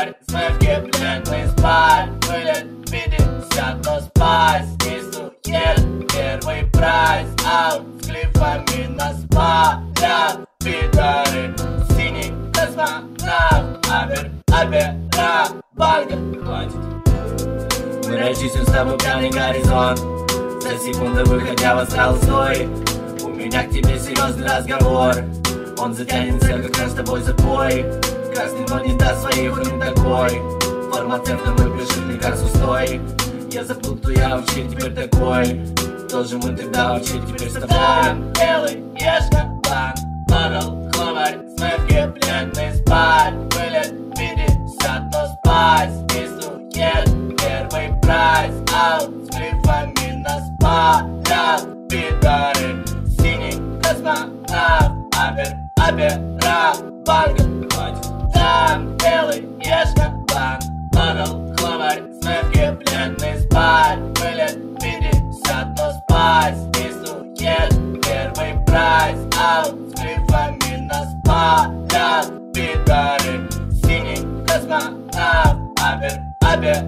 тварь Своих гибридных спаль были 50, но спать Снизу ель первый прайс. А с клифами на спа Для пидоры Синий космонавт. Абер, Абера, Банга Хватит. Мы расчистим с тобой пьяный горизонт. За секунду выходя в астрал зои У меня к тебе серьезный разговор. Он затянется, как раз с тобой запой. Красный, но не даст своих он такой. Фармацевтом выпишет лекарство стой. Я заплутаю, я вообще теперь такой. Тоже мы тогда вообще теперь с тобой. Белый, ешка, банк Орал, главарь, смерки, пленный спать? Вылет, пятьдесят, но спать. Рисует первый прайс. Аут с грифами нас палят Пидоры, синий космонавт. Абер, абера, банга Хватит Орал, главарь, смерки, пленный спать. Вылет, пятьдесят, но спать Рисует первый прайс. Аут с грифами нас палят Пидоры, синий космонавт Абер, абер,